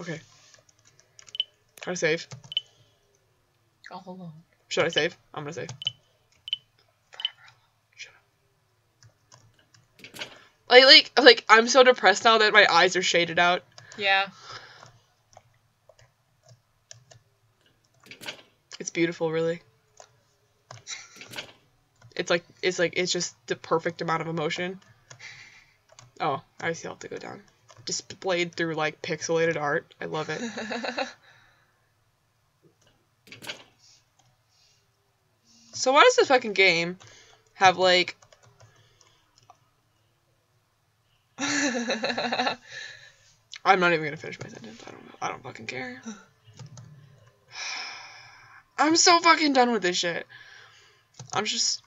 Okay. Try to save. Oh, All alone. Should I save? I'm gonna save. Like, like, like, I'm so depressed now that my eyes are shaded out. Yeah. It's beautiful, really. It's like, it's like, it's just the perfect amount of emotion. Oh, I still have to go down. Displayed through like pixelated art. I love it. So why does this fucking game have like I'm not even gonna finish my sentence. I don't know. I don't fucking care. I'm so fucking done with this shit. I'm just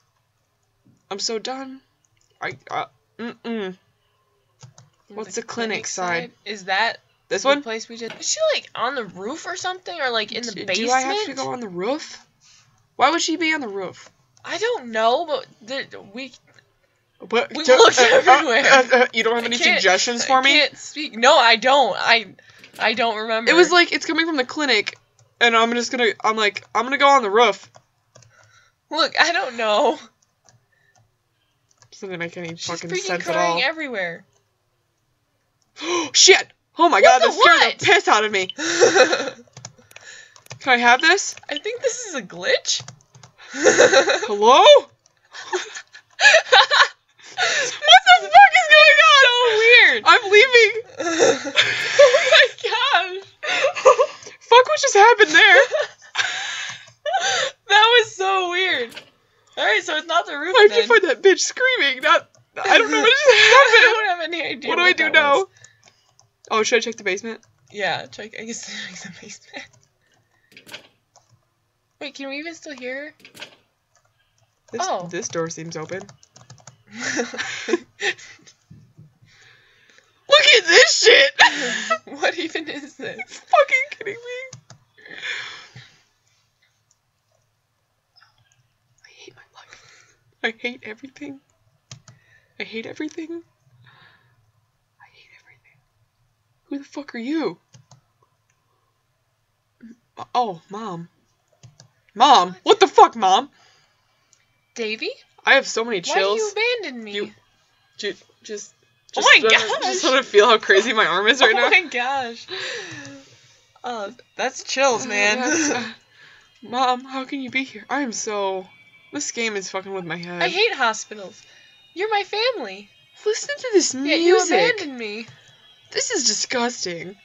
I'm so done. I uh, mm-mm. What's the clinic side? Is that This the one? place we just? Is she like on the roof or something, or like in the D- basement? Do I have to go on the roof? Why would she be on the roof? I don't know, but the, we. What? We do- looked uh, uh, everywhere. uh, uh, you don't have any suggestions for I me? can't speak. No, I don't. I I don't remember. It was like it's coming from the clinic, and I'm just gonna. I'm like I'm gonna go on the roof. Look, I don't know. Doesn't make any She's fucking freaking sense at crying all. everywhere. Shit! Oh my What god, that scared what? the piss out of me. Can I have this? I think this is a glitch. Hello? what the fuck is going on? So weird. I'm leaving. oh my gosh. Fuck what just happened there. that was so weird. Alright, so it's not the roof Why'd then. you find that bitch screaming? Not. I don't know what just happened. I don't have any idea. What do I do now? was. Oh, should I check the basement? Yeah, check. I guess check the basement. Wait, can we even still hear This, Oh. this door seems open. Look at this shit! what even is this? fucking kidding me? I hate my life. I hate everything. I hate everything. I hate everything. Who the fuck are you? Oh, mom. Mom, what the fuck, mom? Davy? I have so many chills. Why you abandon me? You- Ju- just, oh just, Oh my wanna- just want to feel how crazy my arm is right oh now. Oh my gosh. Oh, that's chills, man. Mom, how can you be here? I am so. This game is fucking with my head. I hate hospitals. You're my family. Listen to this Yet you abandoned me. This is disgusting.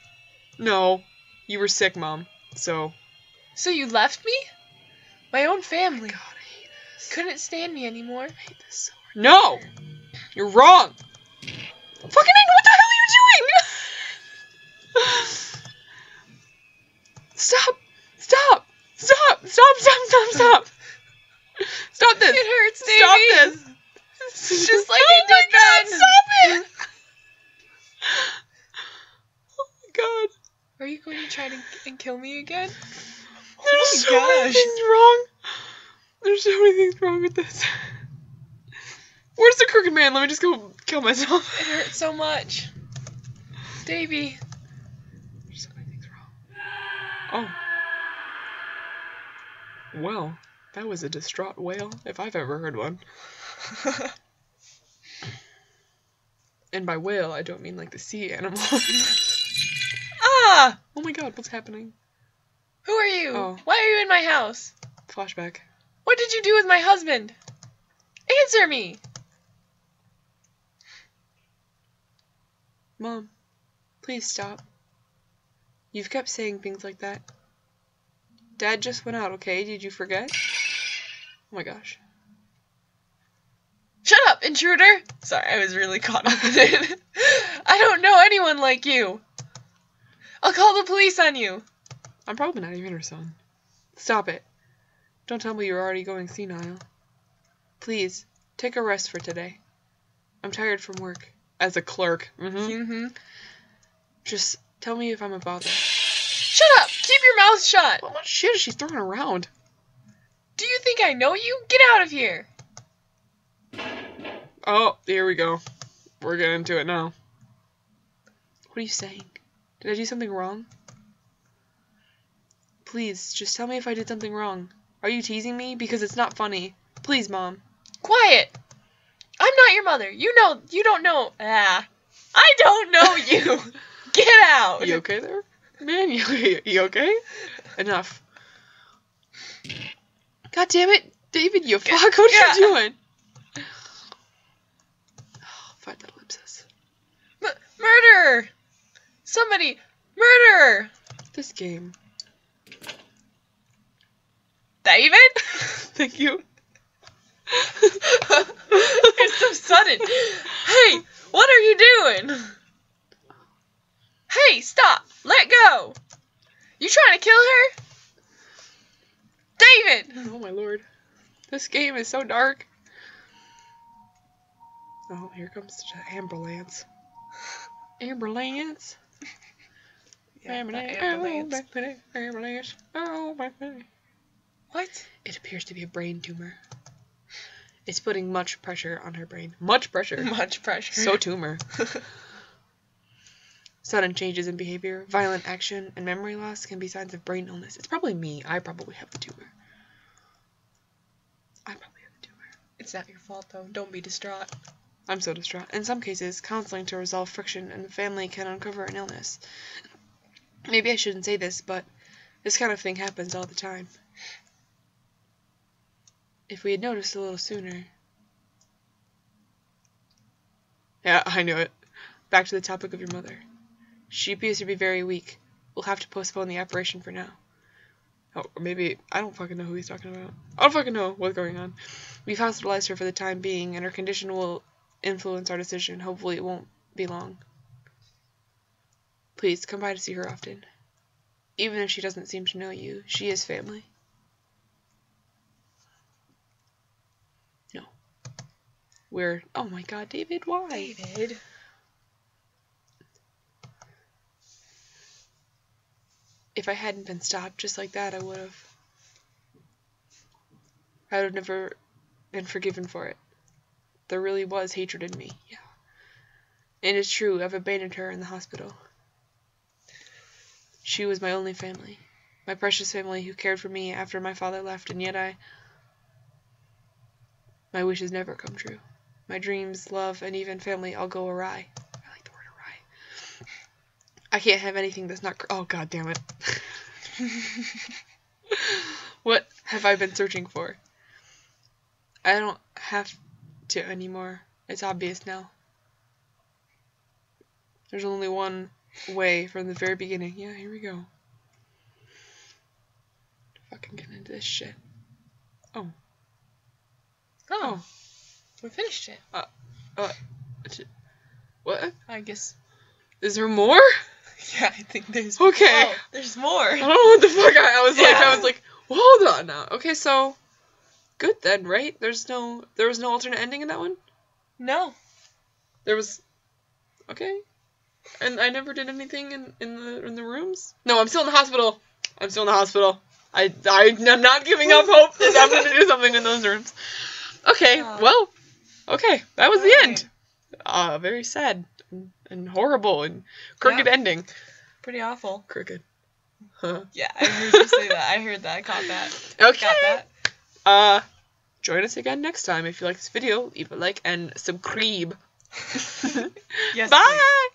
No, you were sick, Mom. So. So you left me? My own family. God, I hate this. Couldn't stand me anymore. I hate this so hard. No, you're wrong. Fucking what the hell are you doing? stop! Stop! Stop! Stop! Stop! Stop! Stop! Stop this! It hurts, Davy. Stop this! It's Just like oh it my did god, then. stop it! Oh god. Are you going to try to and kill me again? There's oh my so many things wrong. There's so many things wrong with this. Where's the crooked man? Let me just go kill myself. It hurts so much. Davy. There's so many things wrong. Oh. Well, that was a distraught wail, if I've ever heard one. And by whale, I don't mean like the sea animal. ah! oh my god, what's happening? Who are you? Oh. Why are you in my house? Flashback. What did you do with my husband? Answer me! Mom, please stop. You've kept saying things like that. Dad just went out, okay? Did you forget? Oh my gosh. Shut up, intruder! Sorry, I was really caught up in it. I don't know anyone like you. I'll call the police on you. I'm probably not even her son. Stop it. Don't tell me you're already going senile. Please, take a rest for today. I'm tired from work. As a clerk. hmm Mm-hmm. Just tell me if I'm a bother. Shut up! Keep your mouth shut! What much shit is she throwing around? Do you think I know you? Get out of here! Oh, here we go. We're getting into it now. What are you saying? Did I do something wrong? Please, just tell me if I did something wrong. Are you teasing me? Because it's not funny. Please, Mom. Quiet. I'm not your mother. You know. You don't know. Ah. I don't know you. Get out. Are you okay there? Man, you, you okay? Enough. God damn it, David, you fuck, what Yeah. are you doing? Oh, find that ellipsis. M- murder. Somebody. Murder. This game. David. Thank you. it's so sudden. Hey, what are you doing? Hey, stop. Let go. You trying to kill her? David. Oh my lord. This game is so dark. Oh, here comes the ambulance. Ambulance. Ambulance. ambulance. Oh, back ambulance. Oh, back What? It appears to be a brain tumor. It's putting much pressure on her brain. Much pressure. Much pressure. so tumor. Sudden changes in behavior, violent action, and memory loss can be signs of brain illness. It's probably me. I probably have the tumor. I probably have the tumor. it's not your fault though. Don't be distraught. I'm so distraught. In some cases, counseling to resolve friction in the family can uncover an illness. Maybe I shouldn't say this, but this kind of thing happens all the time. If we had noticed a little sooner. Yeah, I knew it. Back to the topic of your mother. She appears to be very weak. We'll have to postpone the operation for now. Oh, or maybe I don't fucking know who he's talking about. I don't fucking know what's going on. We've hospitalized her for the time being, and her condition will influence our decision. Hopefully, it won't be long. Please come by to see her often. Even if she doesn't seem to know you, she is family. No. We're. Oh my god, David, why? David. If I hadn't been stopped just like that, I would have. I would have never been forgiven for it. There really was hatred in me, yeah. And it's true, I've abandoned her in the hospital. She was my only family. My precious family who cared for me after my father left, and yet I. My wishes never come true. My dreams, love, and even family all go awry. I like the word awry. I can't have anything that's not. Cr- oh, god damn it. what have I been searching for? I don't have to anymore. It's obvious now. There's only one way from the very beginning. Yeah, here we go. Fucking get into this shit. Oh. Oh, we finished it. Uh. t- What? I guess. Is there more? Yeah, I think there's. Okay. Oh, there's more. I don't know what the fuck I, I was like. I was like, well, hold on now. Okay, so good then, right? There's no, there was no alternate ending in that one. No. There was, okay, and I never did anything in in the in the rooms. No, I'm still in the hospital. I'm still in the hospital. I I am not giving up hope that I'm gonna do something in those rooms. Okay, Yeah. well, okay, that was the Alright. end. Uh, very sad and, and horrible and crooked Yeah. ending. Pretty awful. Crooked. Huh. Yeah, I heard you say that. I heard that. I caught that. Okay. Got that. Uh, join us again next time. If you like this video, leave a like and subscribe. Yes. Bye. please.